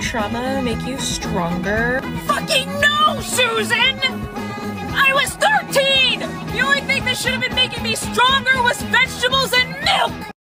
trauma make you stronger? Fucking no, Susan! I was 13! The only thing that should have been making me stronger was vegetables and milk!